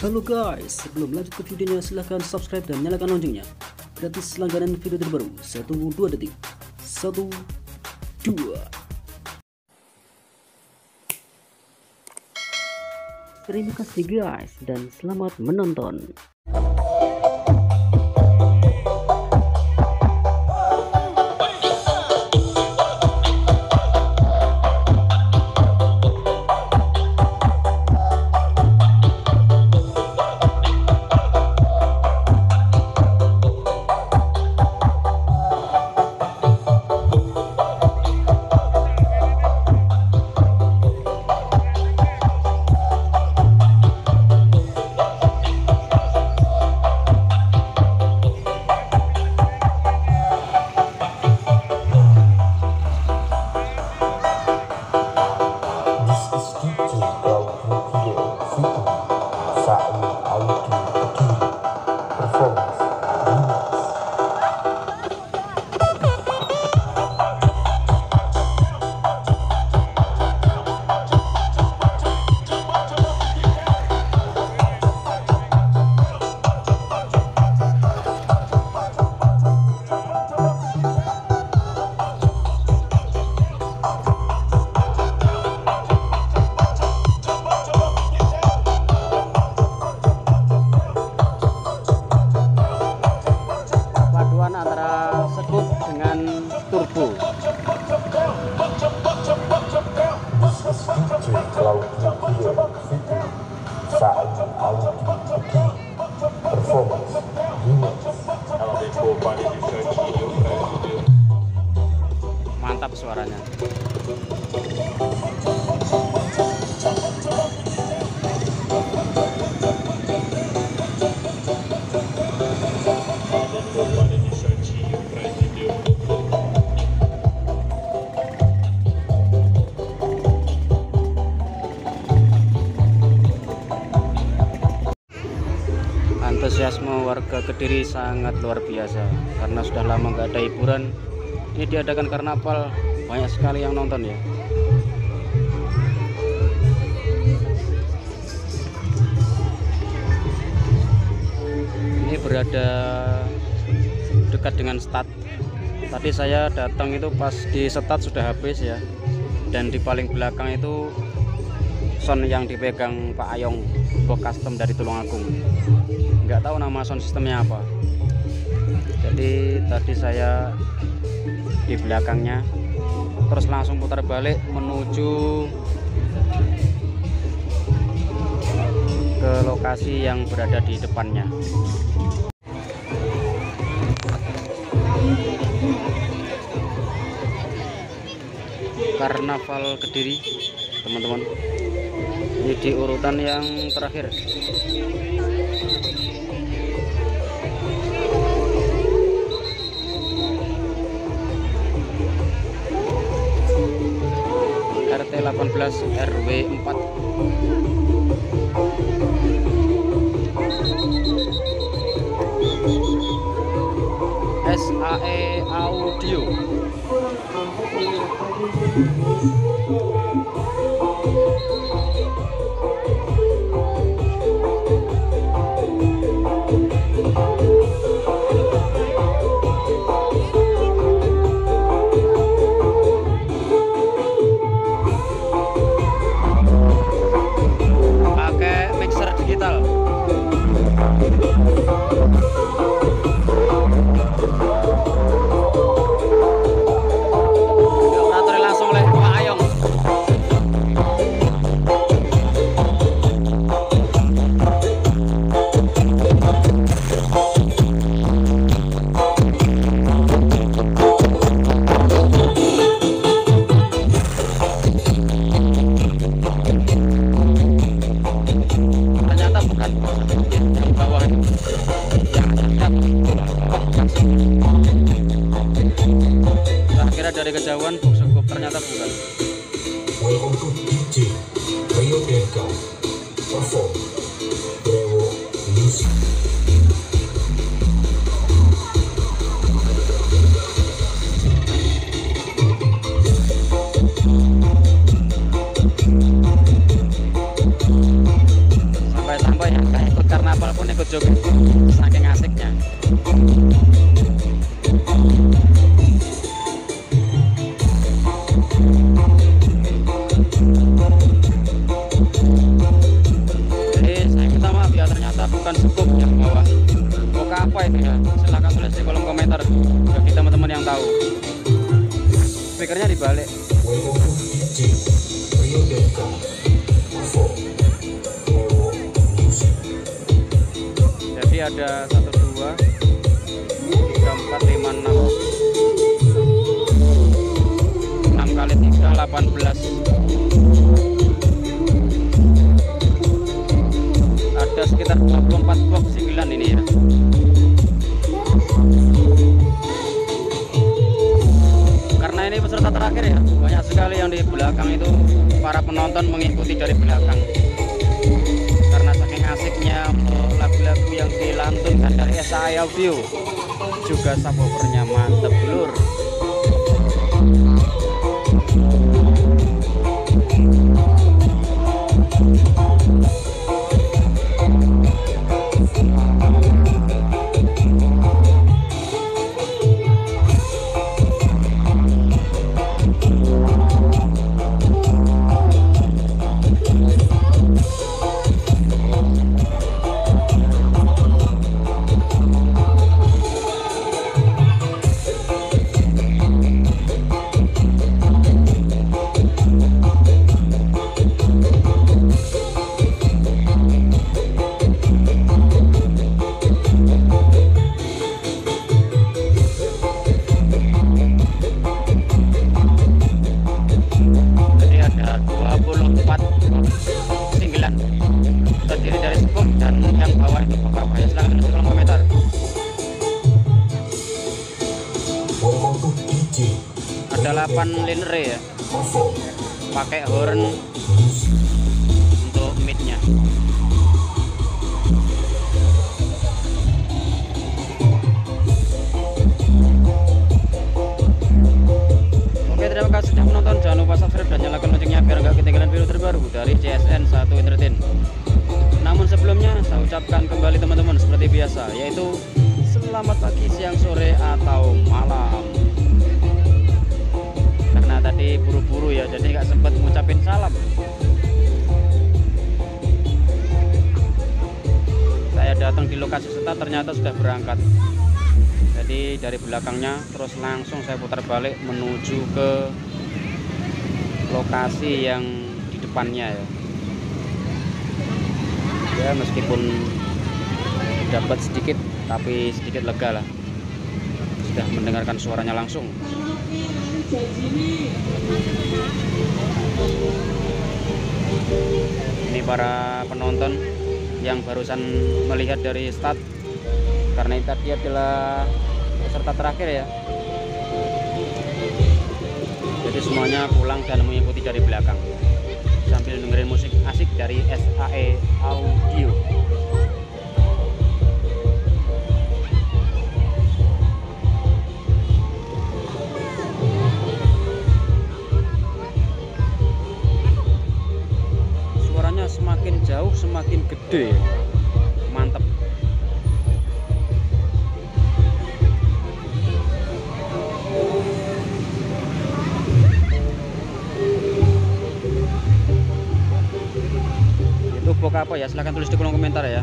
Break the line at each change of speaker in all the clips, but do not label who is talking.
Halo guys, sebelum lanjut ke videonya silahkan subscribe dan nyalakan loncengnya. Gratis langganan video terbaru, saya tunggu 2 detik. 1, 2 Terima kasih guys dan selamat menonton
你 Sa'i Audi Kediri Performance Remix
Mantap suaranya antusiasme warga Kediri sangat luar biasa. Karena sudah lama nggak ada hiburan ini diadakan karnaval. Banyak sekali yang nonton ya. Ini berada dekat dengan stad. Tadi saya datang itu pas di stad sudah habis ya. Dan di paling belakang itu sound yang dipegang Pak Ayong custom dari Tulungagung nggak tahu nama sound sistemnya apa. Jadi tadi saya di belakangnya terus langsung putar balik menuju ke lokasi yang berada di depannya. Karnaval Kediri teman-teman. Ini di urutan yang terakhir RT 18 RW 4 SAE Audio sampai-sampai yang kayak itu walaupun ikut joget. Saking Jadi ada satu dua tiga empat lima enam. Enam kali tiga delapan belas. Ada sekitar 24 box singgilan ini ya terakhir ya. Banyak sekali yang di belakang itu. Para penonton mengikuti dari belakang. Karena saking asiknya lagu-lagu yang dilantunkan dari SAI Audio. Juga subwoofernya mantep lur ada 8 linere ya. Pakai horn untuk midnya. Oke terima kasih sudah menonton. Jangan lupa subscribe dan nyalakan loncengnya biar nggak ketinggalan video terbaru dari CSN 1 Entertain namun sebelumnya saya ucapkan kembali teman-teman seperti biasa yaitu selamat pagi siang sore atau malam. Karena tadi buru-buru ya jadi nggak sempat ngucapin salam. Saya datang di lokasi setat ternyata sudah berangkat. Jadi dari belakangnya terus langsung saya putar balik menuju ke lokasi yang di depannya ya ya meskipun dapat sedikit tapi sedikit lega lah. Sudah mendengarkan suaranya langsung. Ini para penonton yang barusan melihat dari start karena ini tadi adalah peserta terakhir ya. Jadi semuanya pulang dan mengikuti dari belakang sambil dengerin musik asik dari SAE Audio apa ya? Silahkan tulis di kolom komentar ya.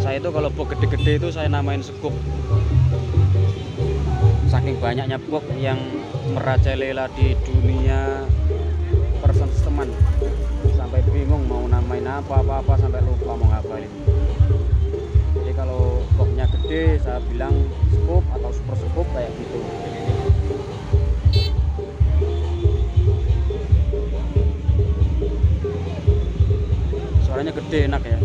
Saya itu kalau box gede-gede itu saya namain sekup. Saking banyaknya box yang merajalela di dunia person teman. Sampai bingung mau namain apa apa apa sampai lupa mau ngapalin jadi kalau boxnya gede saya bilang scoop atau super scoop kayak gitu suaranya gede enak ya.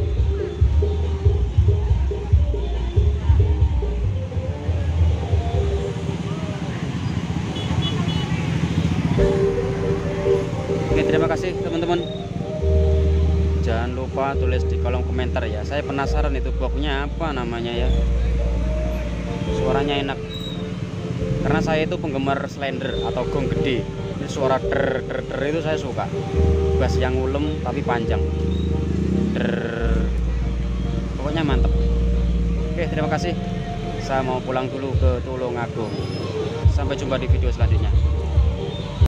Oke terima kasih teman-teman. Jangan lupa tulis di kolom komentar ya. Saya penasaran itu boxnya apa namanya ya. Suaranya enak. Karena saya itu penggemar slender atau gong gede. Ini suara der der der itu saya suka. Bass yang ulem tapi panjang Der pokoknya mantep. Oke terima kasih. Saya mau pulang dulu ke Tulungagung. Sampai jumpa di video selanjutnya